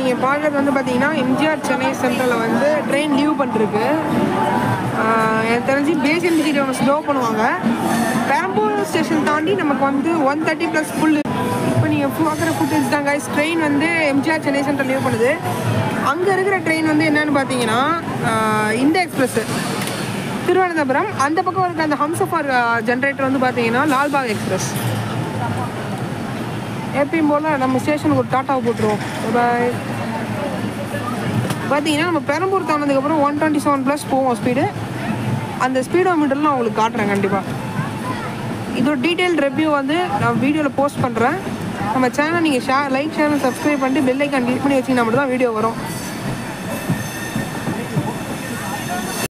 நீங்கள் பார்க்குறது வந்து பார்த்தீங்கன்னா எம்ஜிஆர் சென்னை சென்ட்ரலில் வந்து ட்ரெயின் லீவ் பண்ணிருக்கு எனக்கு தெரிஞ்சு பேசின் டிக்கெட் அவங்க ஸ்லோ பண்ணுவாங்க. பெரம்பூர் ஸ்டேஷன் தாண்டி நமக்கு வந்து ஒன் தேர்ட்டி ப்ளஸ் ஃபுல் இப்போ நீங்கள் பார்க்குற ஃபுட்டேஜ் தான் கைஸ் ட்ரெயின் வந்து எம்ஜிஆர் சென்னை சென்ட்ரல் லீவ் பண்ணுது. அங்கே இருக்கிற ட்ரெயின் வந்து என்னென்னு பார்த்தீங்கன்னா இந்தியா இந்த திருவனந்தபுரம் அந்த பக்கம் இருக்க அந்த ஹம்சஃபார் ஜென்ரேட்டர் வந்து பார்த்தீங்கன்னா லால்பாக் எக்ஸ்பிரஸ் எப்பயும் போல் நம்ம ஸ்டேஷனுக்கு ஒரு டாட்டாவை போட்டுருவோம். பாய் பார்த்தீங்கன்னா நம்ம பெரம்பூர் தாண்டதுக்கப்புறம் ஒன் டுவெண்ட்டி செவன் ப்ளஸ் போவோம் ஸ்பீடு அந்த ஸ்பீடோ மீட்டரில் நான் உங்களுக்கு காட்டுறேன் கண்டிப்பாக இதோட டீட்டெயில் ரிவ்யூ வந்து நான் வீடியோவில் போஸ்ட் பண்ணுறேன் நம்ம சேனல் நீங்கள் ஷேர் லைக் சேனல் சப்ஸ்கிரைப் பண்ணிட்டு பெல் ஐக்கான் கிளிக் பண்ணி வச்சிங்கன்னா மட்டும் தான் வீடியோ வரும்.